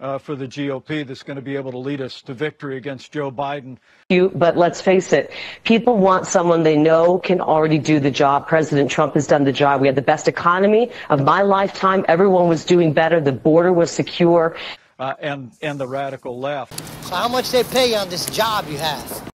uh, for the GOP that's going to be able to lead us to victory against Joe Biden. You, but let's face it, people want someone they know can already do the job. President Trump has done the job. We had the best economy of my lifetime. Everyone was doing better. The border was secure. Uh, and and the radical left. So how much they pay you on this job you have?